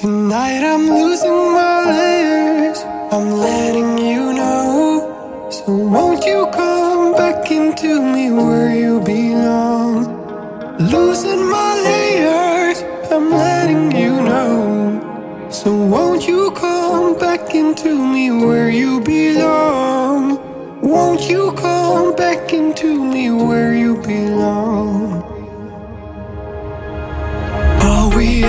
Tonight I'm losing my layers. I'm letting you know. So won't you come back into me where you belong? Losing my layers. I'm letting you know. So won't you come back into me where you belong? Won't you come back into me where you belong? Are we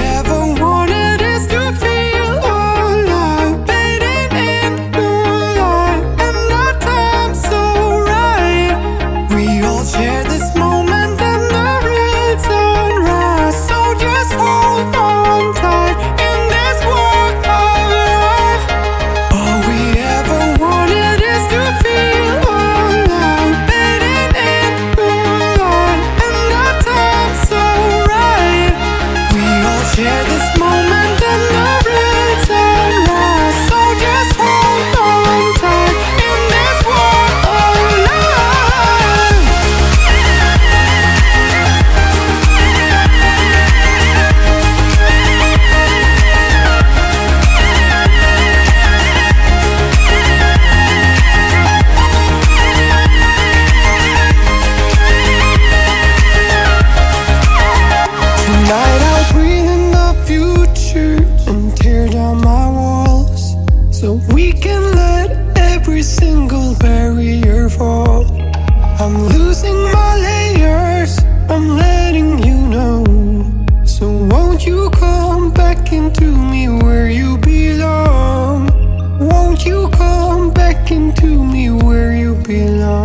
let every single barrier fall. I'm losing my layers, I'm letting you know. So won't you come back into me where you belong? Won't you come back into me where you belong?